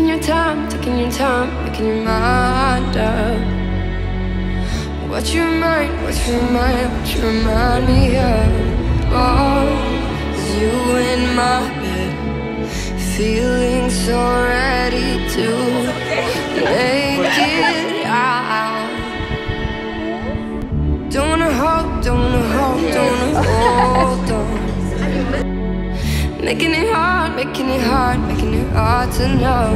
Taking your time, taking your time, making your mind up. What you remind, what you remind, what you remind me of. Oh, you in my bed, feeling so ready to make it out. Don't wanna hold, don't wanna hold, don't wanna hold on. Making it hard, making it hard, making it hard to know.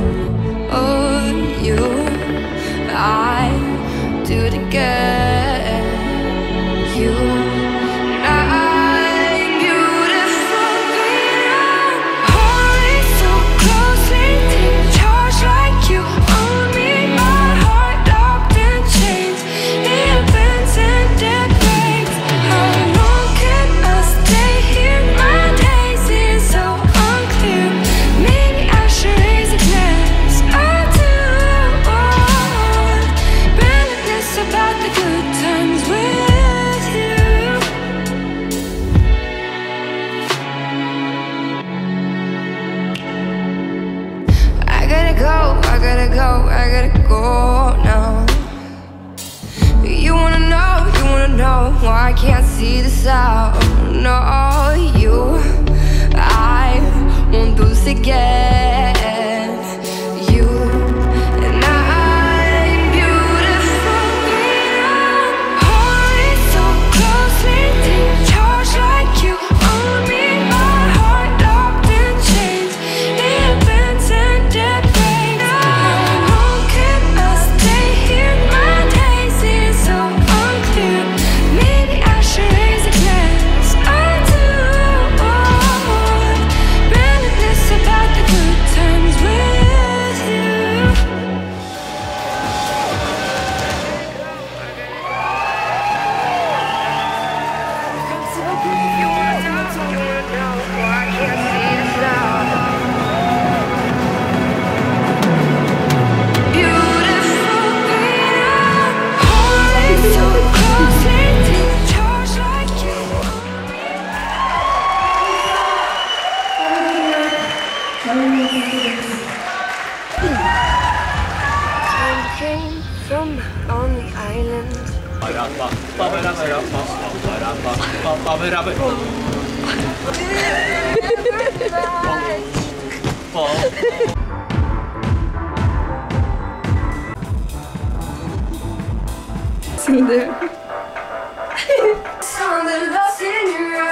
Oh, you, I do it again. Go now. You wanna know, you wanna know why I can't see this out. No, you, I won't lose again. From on the island. in your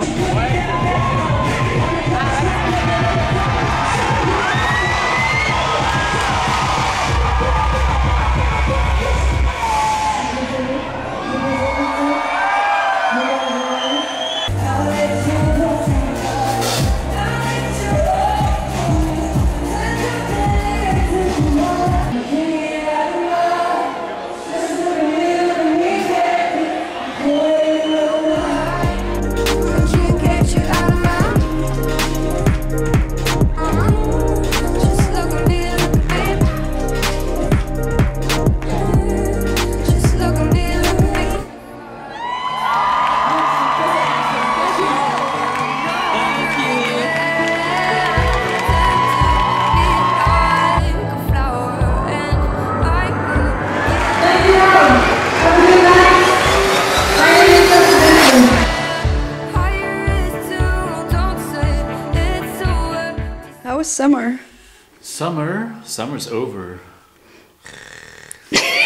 eyes. Was summer? Summer, summer's over.